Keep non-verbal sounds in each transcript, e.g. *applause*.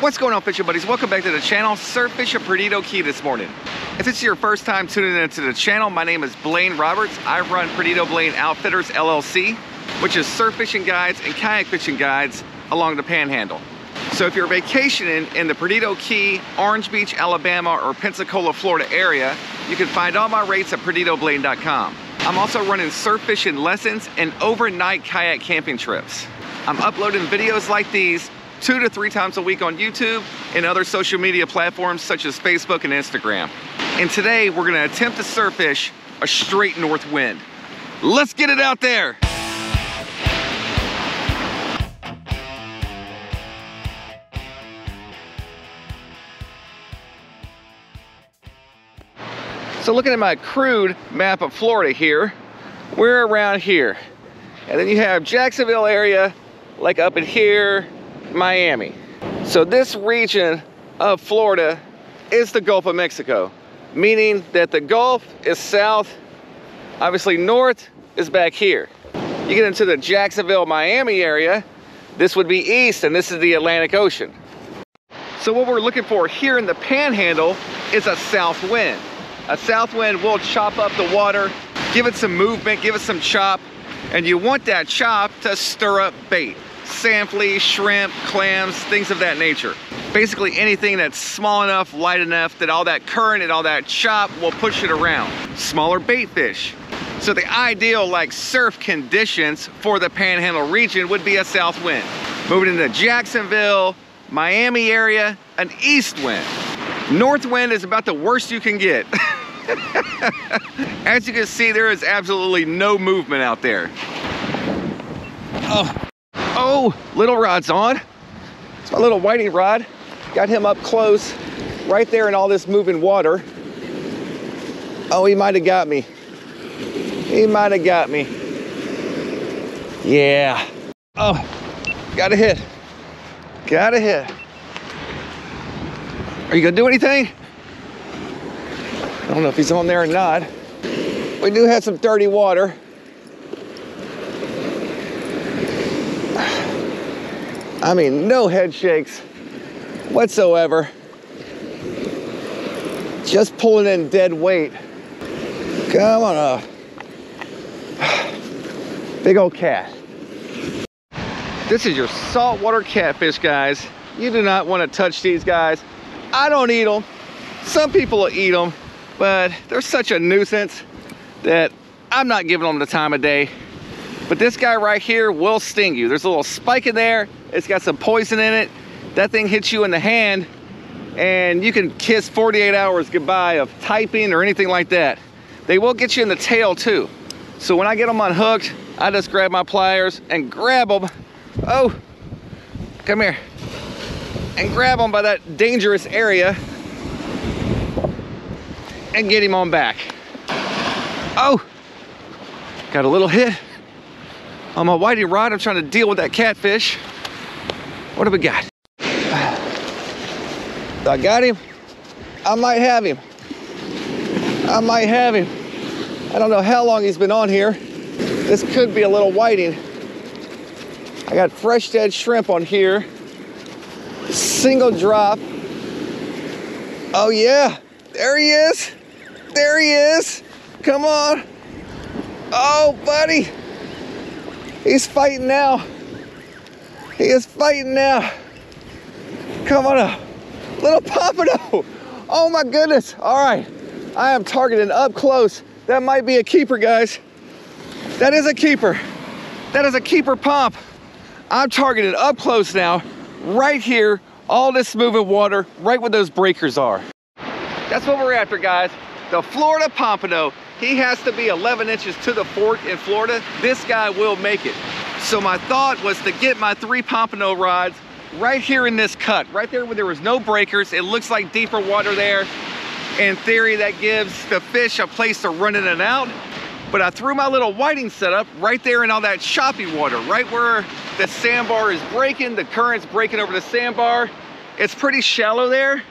What's going on fishing buddies? Welcome back to the channel, Surf Fish at Perdido Key this morning. If it's your first time tuning into the channel, my name is Blane Roberts. I run Perdido Blane Outfitters LLC, which is surf fishing guides and kayak fishing guides along the panhandle. So if you're vacationing in the Perdido Key, Orange Beach, Alabama, or Pensacola, Florida area, you can find all my rates at perdidoblane.com. I'm also running surf fishing lessons and overnight kayak camping trips. I'm uploading videos like these two to three times a week on YouTube and other social media platforms such as Facebook and Instagram. And today we're gonna attempt to surf fish a straight north wind. Let's get it out there. So looking at my crude map of Florida here, we're around here. And then you have Jacksonville area, like up in here, Miami. So this region of Florida is the Gulf of Mexico, meaning that the Gulf is south, obviously north is back here. You get into the Jacksonville, Miami area, this would be east and this is the Atlantic Ocean. So what we're looking for here in the panhandle is a south wind. A south wind will chop up the water, give it some movement, give it some chop, and you want that chop to stir up bait fleas, shrimp, clams, things of that nature. Basically anything that's small enough, light enough that all that current and all that chop will push it around. Smaller bait fish. So the ideal like surf conditions for the panhandle region would be a south wind. Moving into Jacksonville, Miami area, an east wind. North wind is about the worst you can get. *laughs* As you can see, there is absolutely no movement out there. Oh, Oh, little rod's on. It's my little whiting rod. Got him up close, right there in all this moving water. Oh, he might have got me. He might have got me. Yeah. Oh, got a hit. Got a hit. Are you gonna do anything? I don't know if he's on there or not. We do have some dirty water. I mean, no head shakes whatsoever. Just pulling in dead weight. Come on up. Uh, *sighs* big old cat. This is your saltwater catfish, guys. You do not want to touch these guys. I don't eat them. Some people will eat them, but they're such a nuisance that I'm not giving them the time of day. But this guy right here will sting you. There's a little spike in there it's got some poison in it. That thing hits you in the hand and you can kiss 48 hours goodbye of typing or anything like that. They will get you in the tail too. So when I get them unhooked, I just grab my pliers and grab them. Oh, come here. And grab them by that dangerous area and get him on back. Oh, got a little hit on my whitey rod. I'm trying to deal with that catfish. What do we got? I got him. I might have him. I might have him. I don't know how long he's been on here. This could be a little whiting. I got fresh dead shrimp on here. Single drop. Oh yeah, there he is. There he is. Come on. Oh, buddy. He's fighting now. He is fighting now. Come on up. Little Pompano. Oh my goodness. All right. I am targeting up close. That might be a keeper, guys. That is a keeper. That is a keeper pump. I'm targeting up close now, right here, all this moving water, right where those breakers are. That's what we're after, guys. The Florida Pompano. He has to be 11 inches to the fork in Florida. This guy will make it. So my thought was to get my three Pompano rods right here in this cut, right there where there was no breakers. It looks like deeper water there. In theory, that gives the fish a place to run in and out. But I threw my little whiting setup right there in all that choppy water, right where the sandbar is breaking, the current's breaking over the sandbar. It's pretty shallow there.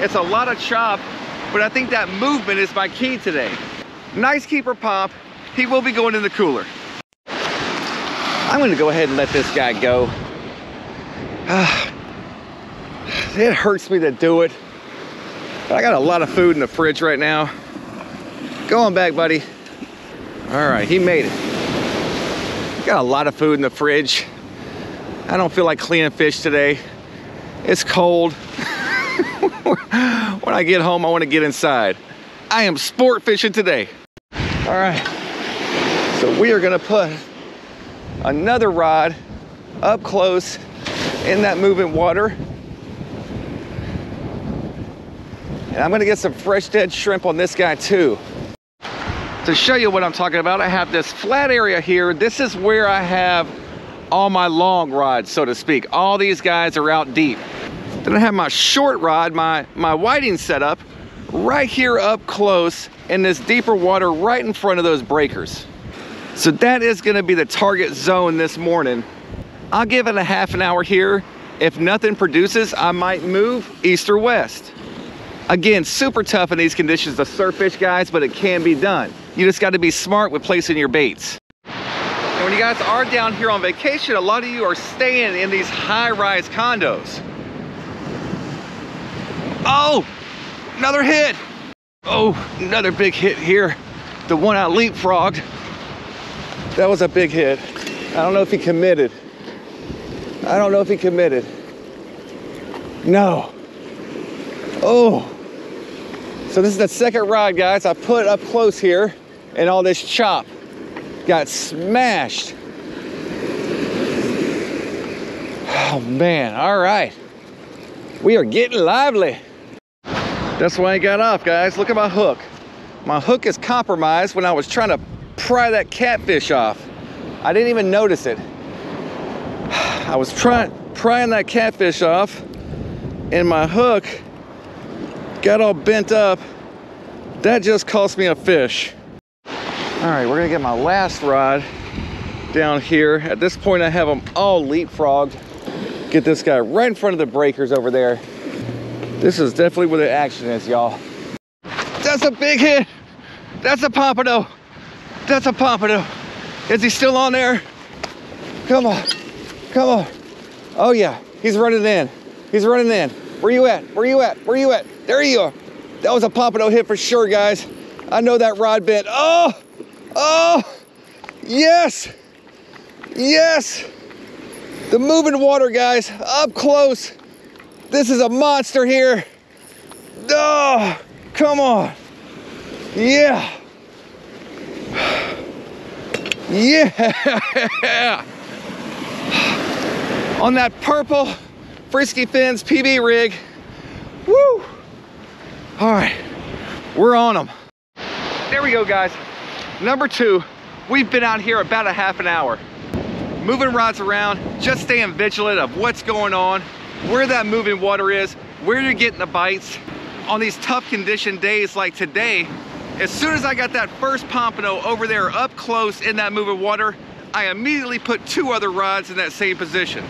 It's a lot of chop, but I think that movement is my key today. Nice keeper pop. He will be going in the cooler. I'm gonna go ahead and let this guy go. *sighs* It hurts me to do it. But I got a lot of food in the fridge right now. Go on back, buddy. All right, he made it. Got a lot of food in the fridge. I don't feel like cleaning fish today. It's cold. *laughs* when I get home, I want to get inside. I am sport fishing today. All right, so we are gonna put another rod up close in that moving water. And I'm gonna get some fresh dead shrimp on this guy too. To show you what I'm talking about, I have this flat area here. This is where I have all my long rods, so to speak. All these guys are out deep. Then I have my short rod, my, my whiting setup, right here up close in this deeper water right in front of those breakers. So that is gonna be the target zone this morning. I'll give it a half an hour here. If nothing produces, I might move east or west. Again, super tough in these conditions to surf fish, guys, but it can be done. You just gotta be smart with placing your baits. And when you guys are down here on vacation, a lot of you are staying in these high-rise condos. Oh, another hit. Oh, another big hit here. The one I leapfrogged. That was a big hit. I don't know if he committed. I don't know if he committed. No. Oh. So this is the second rod, guys. I put up close here and all this chop got smashed. Oh man, all right. We are getting lively. That's why I got off, guys. Look at my hook. My hook is compromised when I was trying to pry that catfish off. I didn't even notice it. *sighs* I was trying prying that catfish off and my hook got all bent up. That just cost me a fish. All right, we're gonna get my last rod down here. At this point, I have them all leapfrogged. Get this guy right in front of the breakers over there. This is definitely where the action is, y'all. That's a big hit. That's a pompano. That's a pompano. Is he still on there? Come on, come on. Oh yeah, he's running in. He's running in. Where you at? Where you at? Where you at? There you are. That was a pompano hit for sure, guys. I know that rod bent. Oh, Oh, yes, yes. The moving water, guys, up close. This is a monster here. Oh, come on. Yeah. Yeah. *laughs* On that purple Frisky Fins PB rig. Woo. All right, we're on them. There we go, guys. Number two, we've been out here about a half an hour. Moving rods around, just staying vigilant of what's going on, where that moving water is, where you're getting the bites. On these tough condition days like today, as soon as I got that first pompano over there up close in that moving water, I immediately put two other rods in that same position.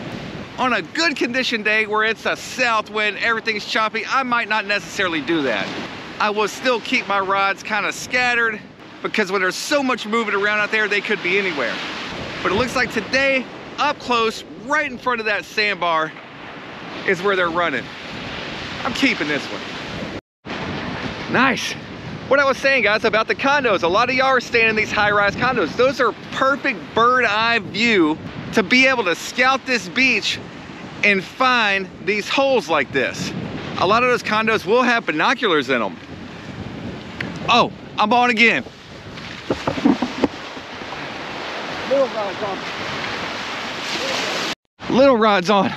On a good condition day where it's a south wind, everything's choppy, I might not necessarily do that. I will still keep my rods kind of scattered because when there's so much moving around out there, they could be anywhere. But it looks like today, up close, right in front of that sandbar, is where they're running. I'm keeping this one. Nice. What I was saying, guys, about the condos, a lot of y'all are staying in these high-rise condos. Those are perfect bird eye view to be able to scout this beach and find these holes like this. A lot of those condos will have binoculars in them. Oh, I'm on again. Little rod's on. Little rod's on.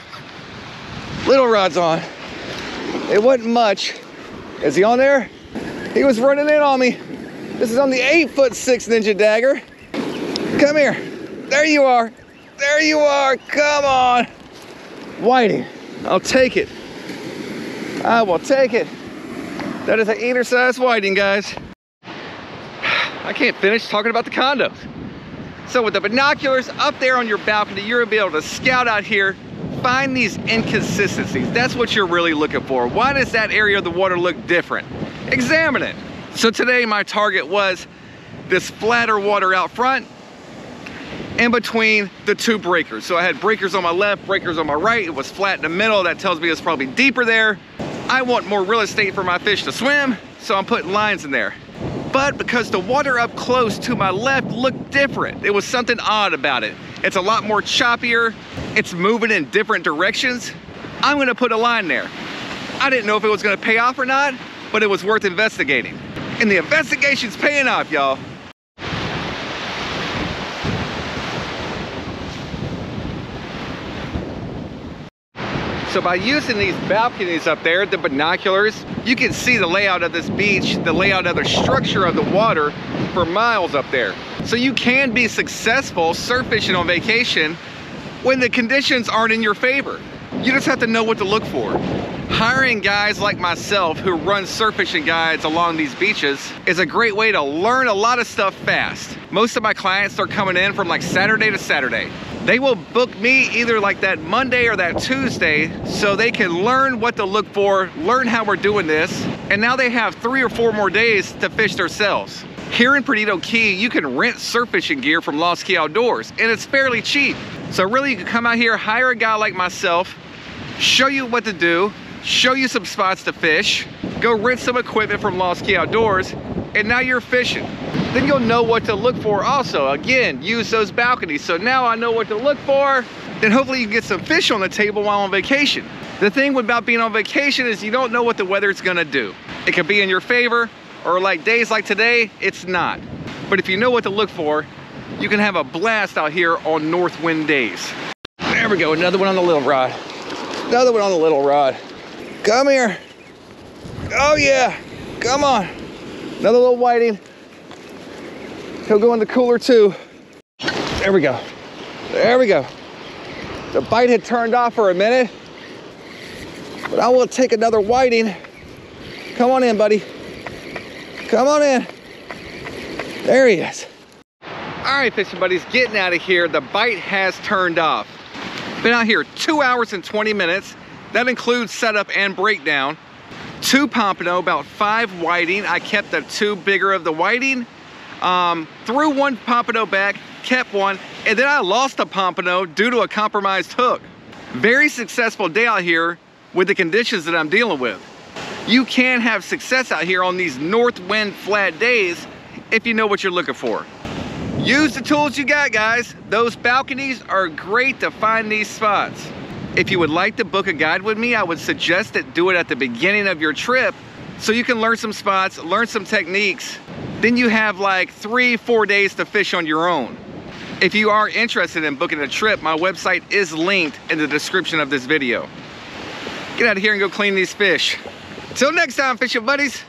Little rod's on. It wasn't much. Is he on there? He was running in on me. This is on the eight foot six Ninja Dagger. Come here. There you are. There you are. Come on. Whiting. I'll take it. I will take it. That is an eater size whiting, guys. *sighs* I can't finish talking about the condos. So with the binoculars up there on your balcony, you're gonna be able to scout out here, find these inconsistencies. That's what you're really looking for. Why does that area of the water look different? Examine it. So today my target was this flatter water out front in between the two breakers. So I had breakers on my left, breakers on my right. It was flat in the middle. That tells me it's probably deeper there. I want more real estate for my fish to swim, so I'm putting lines in there. But because the water up close to my left looked different, it was something odd about it. It's a lot more choppier. It's moving in different directions. I'm gonna put a line there. I didn't know if it was gonna pay off or not, but it was worth investigating. And the investigation's paying off, y'all. So by using these balconies up there, the binoculars, you can see the layout of this beach, the layout of the structure of the water for miles up there. So you can be successful surf fishing on vacation when the conditions aren't in your favor. You just have to know what to look for. Hiring guys like myself who run surf fishing guides along these beaches is a great way to learn a lot of stuff fast. Most of my clients are coming in from like Saturday to Saturday they will book me either like that Monday or that Tuesday so they can learn what to look for, learn how we're doing this, and now they have three or four more days to fish themselves. Here in Perdido Key, you can rent surf fishing gear from Lost Key Outdoors, and it's fairly cheap. So really, you can come out here, hire a guy like myself, show you what to do, show you some spots to fish, go rent some equipment from Lost Key Outdoors, and now you're fishing then you'll know what to look for also. Again, use those balconies. So now I know what to look for, then hopefully you can get some fish on the table while on vacation. The thing about being on vacation is you don't know what the weather's gonna do. It could be in your favor, or like days like today, it's not. But if you know what to look for, you can have a blast out here on north wind days. There we go, another one on the little rod. Another one on the little rod. Come here. Oh yeah, come on. Another little whiting. He'll go in the cooler too. There we go. There we go. The bite had turned off for a minute, but I will take another whiting. Come on in, buddy. Come on in. There he is. All right, fishing buddies, getting out of here. The bite has turned off. Been out here two hours and 20 minutes. That includes setup and breakdown. Two pompano, about five whiting. I kept the two bigger of the whiting um, threw one pompano back, kept one, and then I lost a pompano due to a compromised hook. Very successful day out here with the conditions that I'm dealing with. You can have success out here on these north wind flat days if you know what you're looking for. Use the tools you got, guys. Those balconies are great to find these spots. If you would like to book a guide with me, I would suggest that do it at the beginning of your trip so you can learn some spots, learn some techniques, then you have like three, four days to fish on your own. If you are interested in booking a trip, my website is linked in the description of this video. Get out of here and go clean these fish. Till next time, fishing buddies.